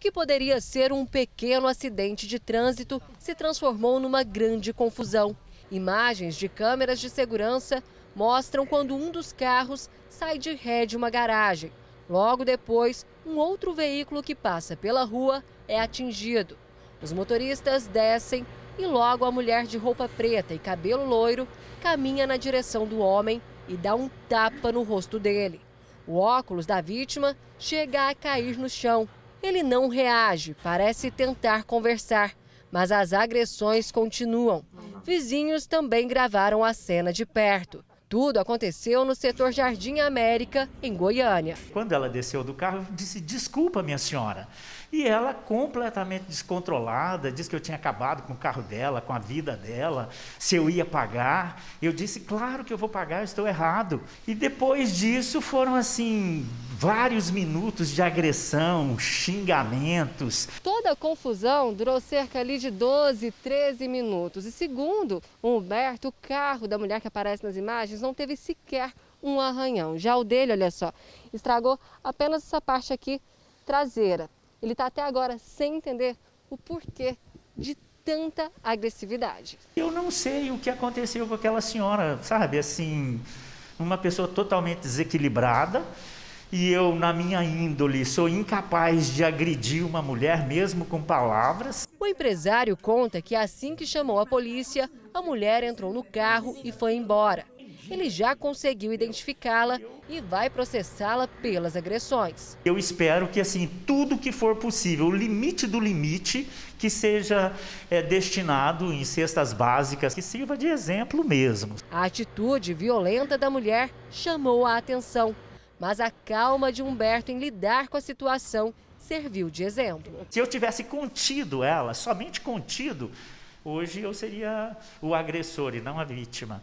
que poderia ser um pequeno acidente de trânsito se transformou numa grande confusão. Imagens de câmeras de segurança mostram quando um dos carros sai de ré de uma garagem. Logo depois, um outro veículo que passa pela rua é atingido. Os motoristas descem e logo a mulher de roupa preta e cabelo loiro caminha na direção do homem e dá um tapa no rosto dele. O óculos da vítima chega a cair no chão. Ele não reage, parece tentar conversar, mas as agressões continuam. Vizinhos também gravaram a cena de perto. Tudo aconteceu no setor Jardim América, em Goiânia. Quando ela desceu do carro, eu disse: Desculpa, minha senhora. E ela, completamente descontrolada, disse que eu tinha acabado com o carro dela, com a vida dela, se eu ia pagar. Eu disse: Claro que eu vou pagar, eu estou errado. E depois disso foram assim. Vários minutos de agressão, xingamentos. Toda a confusão durou cerca ali de 12, 13 minutos. E segundo o Humberto, o carro da mulher que aparece nas imagens não teve sequer um arranhão. Já o dele, olha só, estragou apenas essa parte aqui traseira. Ele está até agora sem entender o porquê de tanta agressividade. Eu não sei o que aconteceu com aquela senhora, sabe? Assim, uma pessoa totalmente desequilibrada. E eu, na minha índole, sou incapaz de agredir uma mulher mesmo com palavras. O empresário conta que assim que chamou a polícia, a mulher entrou no carro e foi embora ele já conseguiu identificá-la e vai processá-la pelas agressões. Eu espero que assim tudo que for possível, o limite do limite, que seja é, destinado em cestas básicas, que sirva de exemplo mesmo. A atitude violenta da mulher chamou a atenção, mas a calma de Humberto em lidar com a situação serviu de exemplo. Se eu tivesse contido ela, somente contido, hoje eu seria o agressor e não a vítima.